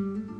you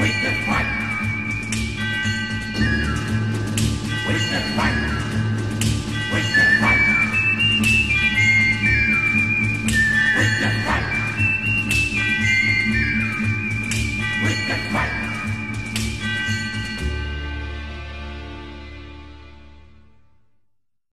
Wait the